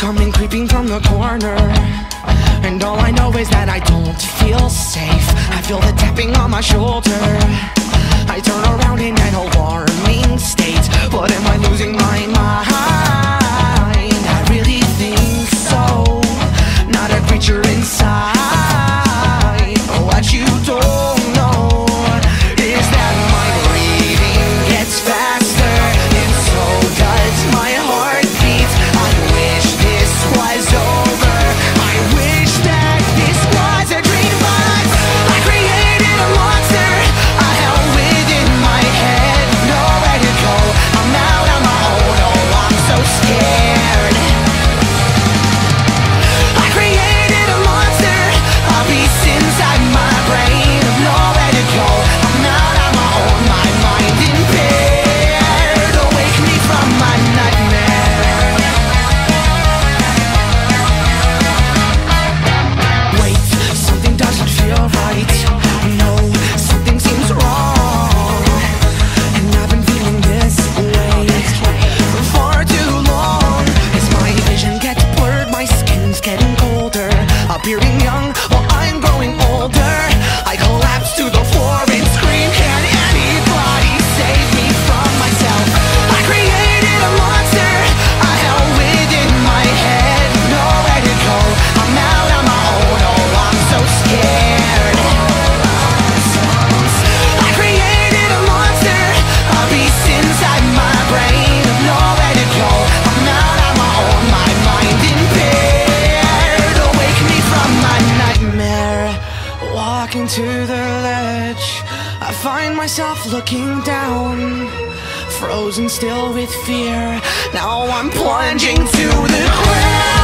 coming creeping from the corner. And all I know is that I don't feel safe. I feel the tapping on my shoulder. hearing to the ledge. I find myself looking down Frozen still with fear. Now I'm plunging to the ground.